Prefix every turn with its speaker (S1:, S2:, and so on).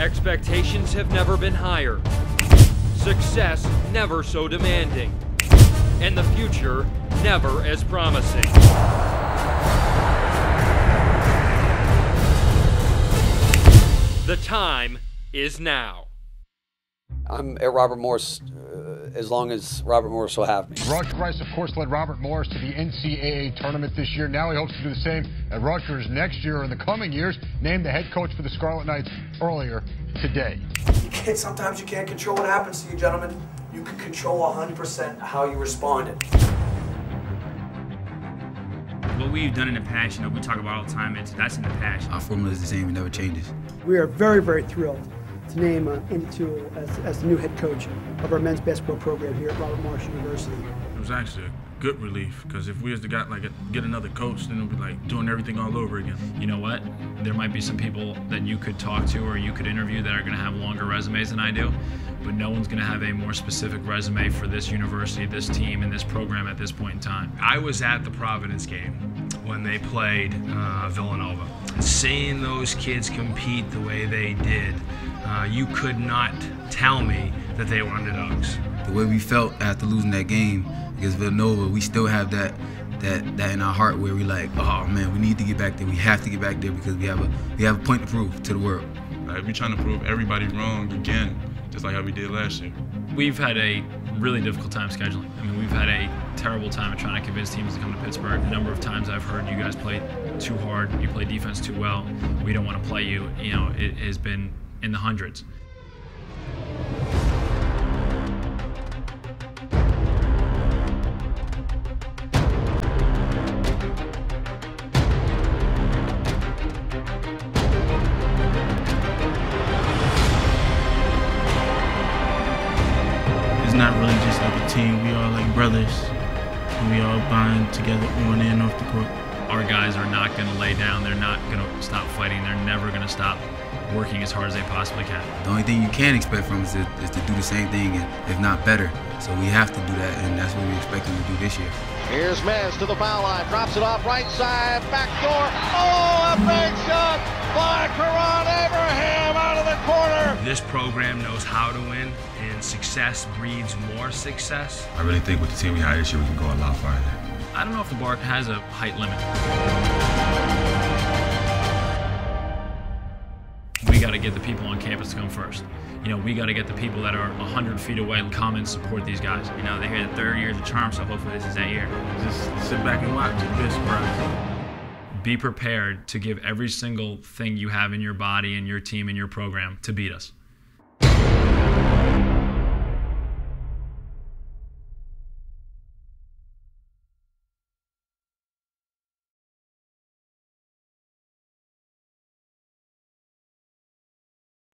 S1: Expectations have never been higher. Success never so demanding. And the future never as promising. The time is now.
S2: I'm at Robert Morris uh, as long as Robert Morris will have me.
S3: Roger Rice, of course, led Robert Morris to the NCAA tournament this year. Now he hopes to do the same at Rutgers next year or in the coming years. Named the head coach for the Scarlet Knights earlier today.
S4: You can't, sometimes you can't control what happens to you, gentlemen. You can control 100% how you responded.
S5: What we've done in the past, you know, we talk about all the time, it's, that's in the past.
S6: Our formula is the same, it never changes.
S7: We are very, very thrilled to name uh, Andy Toole as, as the new head coach of our men's basketball program here at Robert Morris University.
S8: It was actually a good relief because if we was to got like a, get another coach, then it would be like doing everything all over again.
S9: You know what? There might be some people that you could talk to or you could interview that are going to have longer resumes than I do, but no one's going to have a more specific resume for this university, this team, and this program at this point in time.
S10: I was at the Providence game when they played uh, Villanova. Seeing those kids compete the way they did, uh, you could not tell me that they were underdogs.
S6: The way we felt after losing that game against Villanova, we still have that that that in our heart where we like, oh man, we need to get back there. We have to get back there because we have a we have a point to prove to the world.
S8: Like, we're trying to prove everybody wrong again, just like how we did last year.
S9: We've had a really difficult time scheduling. I mean, we've had a terrible time of trying to convince teams to come to Pittsburgh. A number of times I've heard you guys play too hard, you play defense too well, we don't want to play you. You know, it has been in the hundreds.
S11: It's not really just like a team. We are like brothers. And we all bind together on and off the court.
S9: Our guys are not going to lay down. They're not going to stop fighting. They're never going to stop working as hard as they possibly can.
S6: The only thing you can expect from us is, is to do the same thing, if not better. So we have to do that, and that's what we expect them to do this year.
S12: Here's Mez to the foul line, drops it off right side, back door. Oh,
S10: This program knows how to win, and success breeds more success.
S8: I really think with the team we have this year, we can go a lot farther.
S9: I don't know if the bar has a height limit. We got to get the people on campus to come first. You know, we got to get the people that are 100 feet away and come and support these guys.
S5: You know, they're here the third year of the charm, so hopefully this is that year.
S11: Just sit back and watch. Be surprised.
S9: Be prepared to give every single thing you have in your body and your team and your program to beat us.